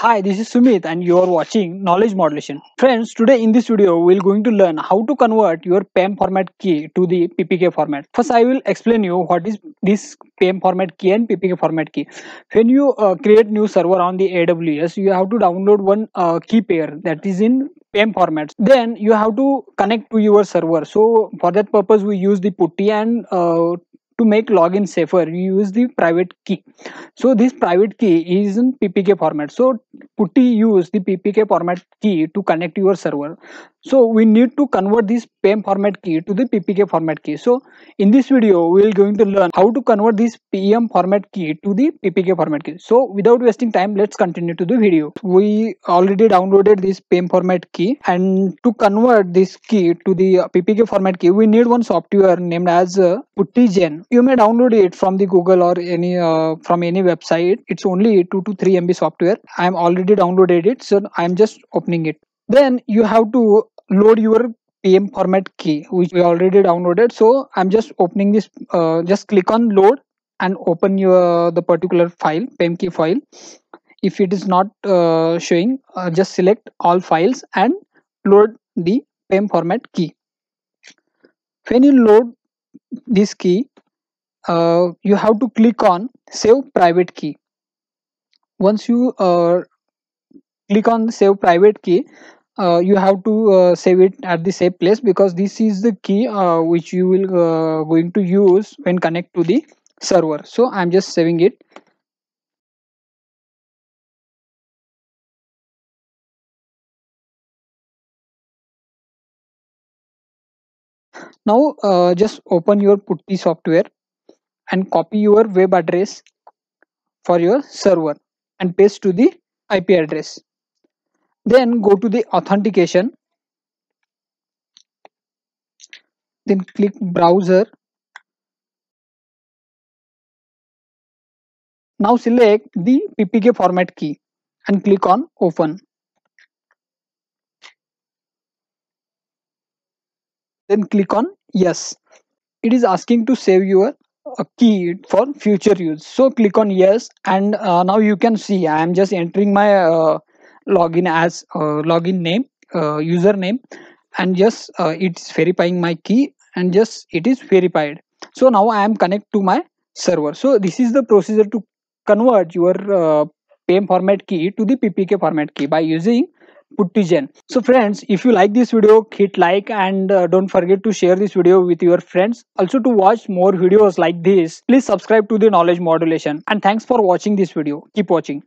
Hi, this is Sumit and you are watching Knowledge Modulation. Friends, today in this video, we're going to learn how to convert your PEM format key to the PPK format. First, I will explain you what is this PEM format key and PPK format key. When you uh, create new server on the AWS, you have to download one uh, key pair that is in PEM format. Then you have to connect to your server. So for that purpose, we use the putty and uh, to make login safer you use the private key. So this private key is in ppk format. So putty use the ppk format key to connect your server. So we need to convert this pem format key to the ppk format key. So in this video we are going to learn how to convert this pem format key to the ppk format key. So without wasting time let's continue to the video. We already downloaded this pem format key and to convert this key to the ppk format key we need one software named as uh, puttygen you may download it from the google or any uh, from any website. It's only 2 to 3 mb software. I am already downloaded it so i'm just opening it. Then you have to load your pem format key which we already downloaded. So i'm just opening this uh, just click on load and open your the particular file pem key file. If it is not uh, showing uh, just select all files and load the pem format key. When you load this key uh, you have to click on save private key. Once you uh, click on save private key uh, you have to uh, save it at the same place because this is the key uh, which you will uh, going to use when connect to the server. So i'm just saving it. Now uh, just open your putty software and copy your web address for your server and paste to the ip address then go to the authentication. Then click browser. Now select the ppk format key and click on open. Then click on yes. It is asking to save your uh, key for future use. So click on yes and uh, now you can see i am just entering my uh, login as uh, login name uh, username and just uh, it's verifying my key and just it is verified. So now i am connect to my server. So this is the procedure to convert your uh, pem format key to the ppk format key by using puttygen so friends if you like this video hit like and uh, don't forget to share this video with your friends. Also to watch more videos like this please subscribe to the knowledge modulation. And thanks for watching this video. Keep watching